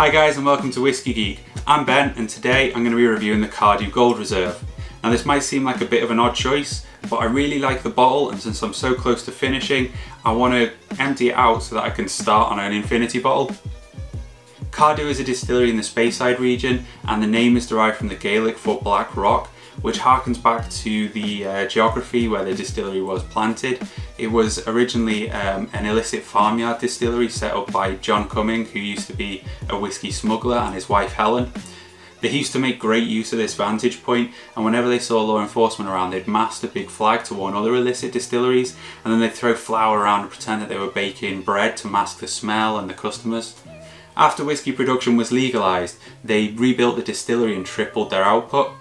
Hi guys and welcome to Whisky Geek. I'm Ben and today I'm going to be reviewing the Cardhu Gold Reserve. Now this might seem like a bit of an odd choice, but I really like the bottle and since I'm so close to finishing, I want to empty it out so that I can start on an infinity bottle. Cardhu is a distillery in the Speyside region and the name is derived from the Gaelic for black rock which harkens back to the uh, geography where the distillery was planted. It was originally um, an illicit farmyard distillery set up by John Cumming who used to be a whiskey smuggler and his wife Helen. They used to make great use of this vantage point and whenever they saw law enforcement around they'd mast a big flag to warn other illicit distilleries and then they'd throw flour around and pretend that they were baking bread to mask the smell and the customers. After whisky production was legalised, they rebuilt the distillery and tripled their output.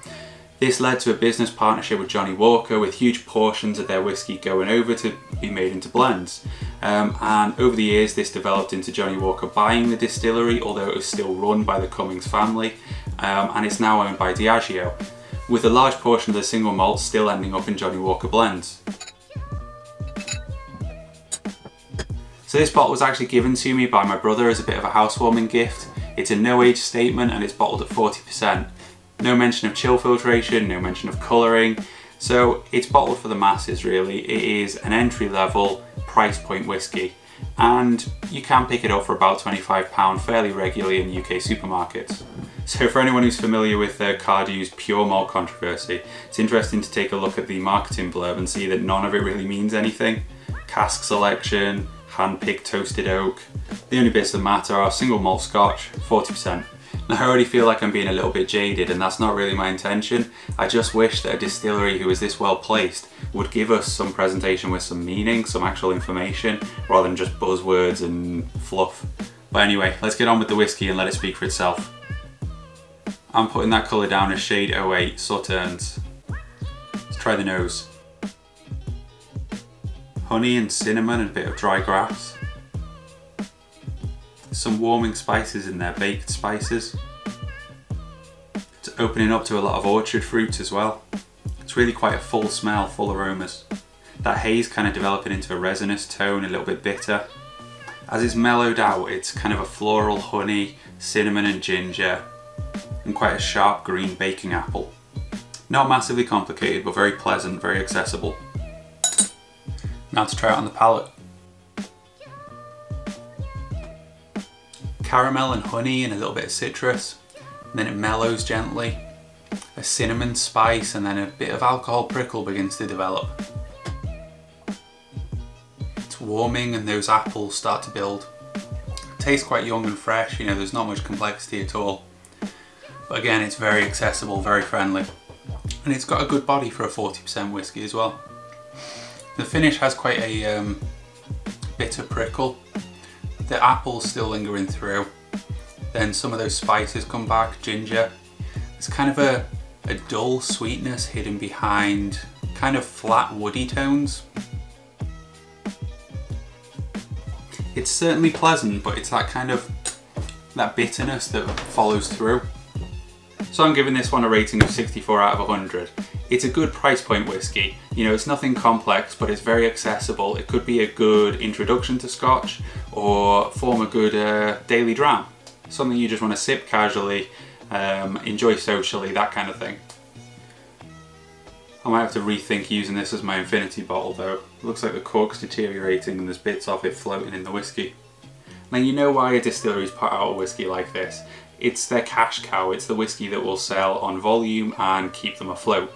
This led to a business partnership with Johnnie Walker with huge portions of their whisky going over to be made into blends. Um, and over the years this developed into Johnnie Walker buying the distillery although it was still run by the Cummings family um, and it's now owned by Diageo with a large portion of the single malt still ending up in Johnnie Walker blends. So this bottle was actually given to me by my brother as a bit of a housewarming gift. It's a no age statement and it's bottled at 40%. No mention of chill filtration, no mention of colouring. So it's bottled for the masses really. It is an entry level price point whiskey and you can pick it up for about £25 fairly regularly in UK supermarkets. So for anyone who's familiar with uh, Cardhu's pure malt controversy, it's interesting to take a look at the marketing blurb and see that none of it really means anything. Cask selection, hand-picked toasted oak. The only bits that matter are single malt scotch, 40%, I already feel like I'm being a little bit jaded and that's not really my intention. I just wish that a distillery who is this well placed would give us some presentation with some meaning, some actual information, rather than just buzzwords and fluff. But anyway, let's get on with the whiskey and let it speak for itself. I'm putting that colour down as shade 08, Sauternes. Let's try the nose. Honey and cinnamon and a bit of dry grass some warming spices in there, baked spices. Opening up to a lot of orchard fruits as well. It's really quite a full smell, full aromas. That haze kind of developing into a resinous tone, a little bit bitter. As it's mellowed out, it's kind of a floral honey, cinnamon and ginger, and quite a sharp green baking apple. Not massively complicated, but very pleasant, very accessible. Now to try it on the palate. caramel and honey and a little bit of citrus. Then it mellows gently. A cinnamon spice and then a bit of alcohol prickle begins to develop. It's warming and those apples start to build. It tastes quite young and fresh, you know, there's not much complexity at all. But again, it's very accessible, very friendly. And it's got a good body for a 40% whiskey as well. The finish has quite a um, bitter prickle the apple's still lingering through. Then some of those spices come back, ginger. It's kind of a, a dull sweetness hidden behind kind of flat woody tones. It's certainly pleasant, but it's that kind of, that bitterness that follows through. So I'm giving this one a rating of 64 out of 100. It's a good price point whiskey. You know, it's nothing complex, but it's very accessible. It could be a good introduction to Scotch or form a good uh, daily dram. Something you just want to sip casually, um, enjoy socially, that kind of thing. I might have to rethink using this as my infinity bottle though. It looks like the cork's deteriorating and there's bits of it floating in the whiskey. Now you know why a distillery's put out a whiskey like this. It's their cash cow, it's the whiskey that will sell on volume and keep them afloat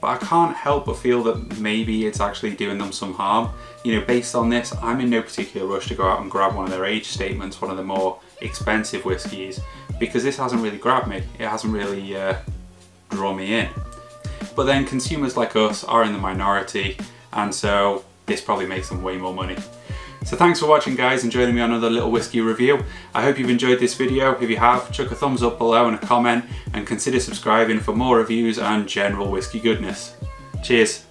but I can't help but feel that maybe it's actually doing them some harm. You know, based on this, I'm in no particular rush to go out and grab one of their age statements, one of the more expensive whiskies, because this hasn't really grabbed me. It hasn't really uh, drawn me in. But then consumers like us are in the minority, and so this probably makes them way more money. So thanks for watching guys and joining me on another little whiskey review. I hope you've enjoyed this video. If you have, chuck a thumbs up below and a comment and consider subscribing for more reviews and general whiskey goodness. Cheers.